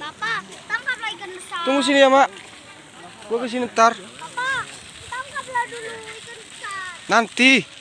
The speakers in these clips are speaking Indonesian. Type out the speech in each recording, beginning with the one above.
Bapak, tangkaplah ikan besar. Tunggu sini ya, Mak. Gua ke sini ntar. Bapak, tangkaplah dulu ikan besar. Nanti.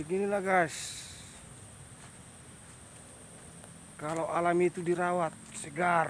Beginilah guys. Kalau alami itu dirawat, segar.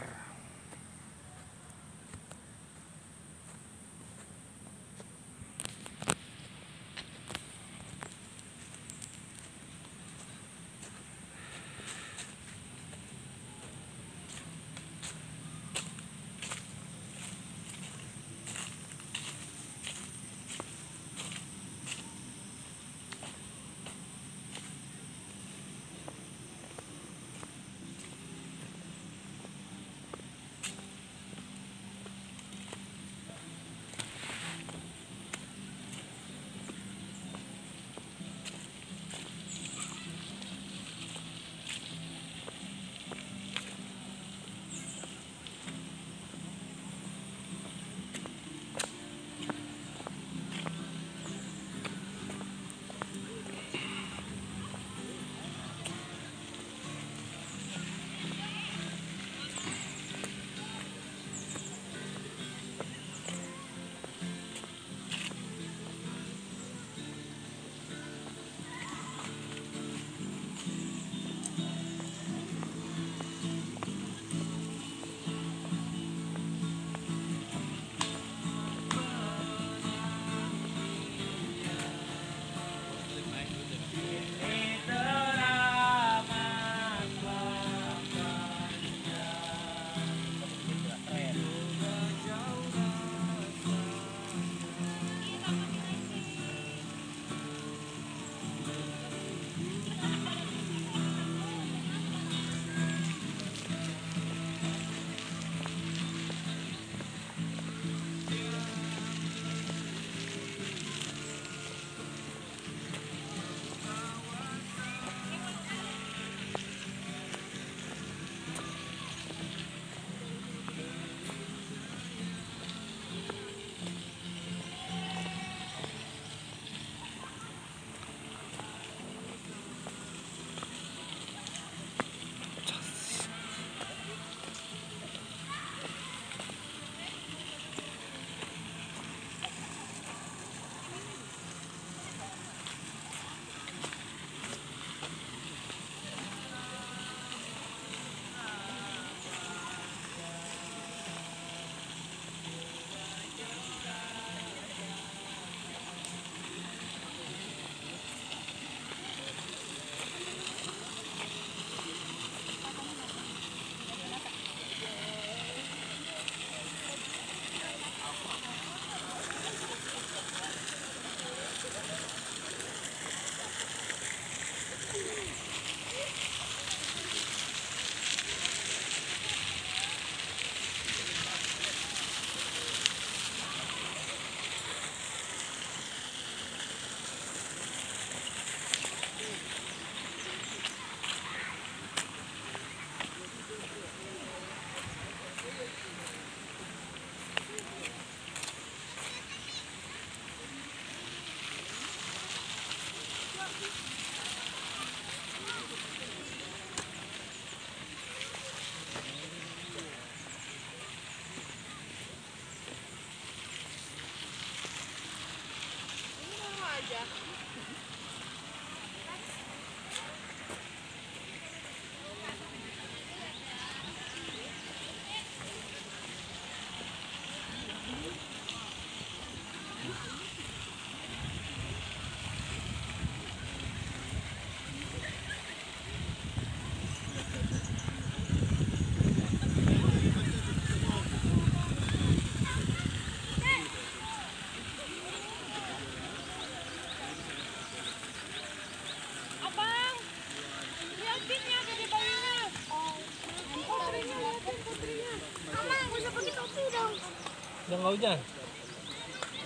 Nggak hujan?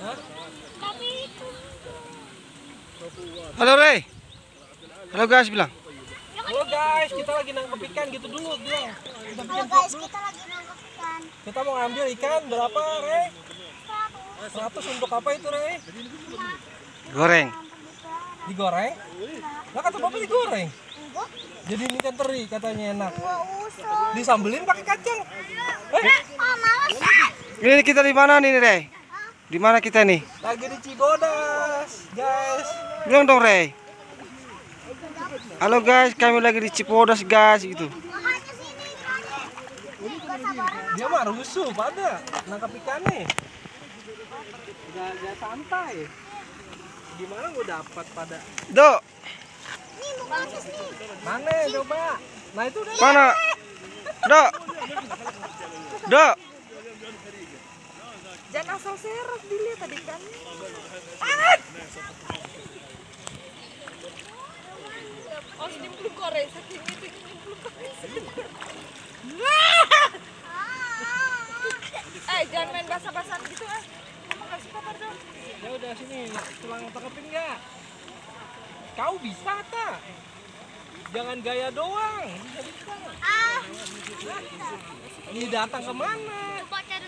Hah? Halo Rey. Halo guys bilang. Halo guys, kita lagi nangkep ikan gitu dulu bilang. Kita Halo bikin guys, dulu. kita lagi nangkep ikan. Kita mau ngambil ikan berapa, Rey? Seratus. 100 untuk apa itu, Rey? Goreng. Digoreng? Lah kata Bapak digoreng. Jadi ini ikan teri katanya enak. Disambelin pakai kacang. Eh, Ah, males. Ini kita di mana nih Rey? Di mana kita nih? lagi di Cibodas, guys. Bilang dong Rey. Halo guys, kami lagi di Cipodas guys gitu. Dia mah rusuh pada nangkap ikannya. Gak, gak santai. Gimana gue dapat pada Do, Nih, mau nih. mana coba? Nah itu udah mana? Do. Do. Jangan asal serok dilihat tadi kan. Oh, nyemplung korek saking itu nyemplung korek. Eh, jangan main basah-basahan gitu ah. Kamu gak suka pardon? Ya udah sini, tulang tangkepin nggak? Kau bisa tak? Jangan gaya doang. Bisa bisa. Ah, Ini datang ke mana? coba cari